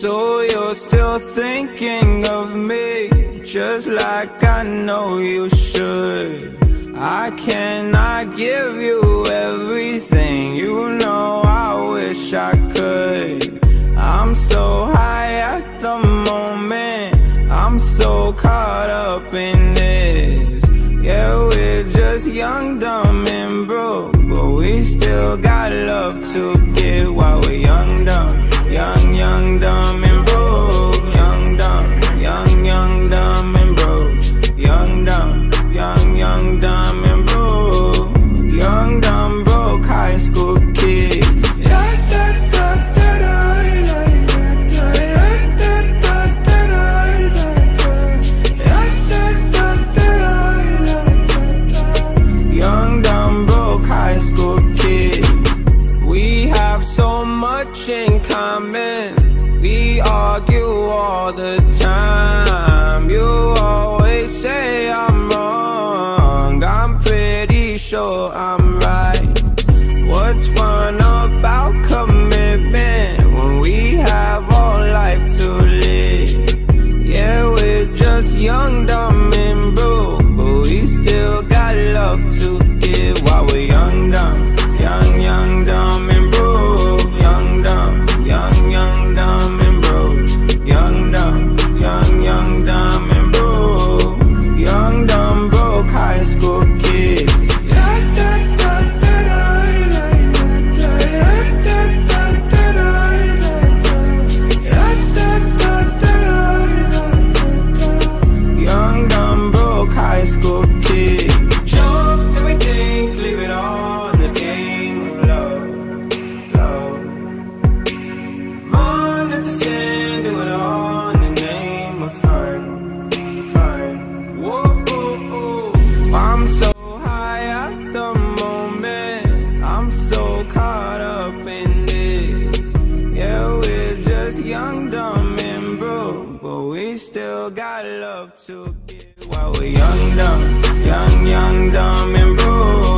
So you're still thinking of me Just like I know you should. I cannot give you everything You know I wish I could. I'm so high at the moment I'm so caught up in this. Yeah, we're just young, dumb, and broke But we still got love to give. much in common. We argue all the time. got love to give while we're young, dumb, young, young, dumb, and broke.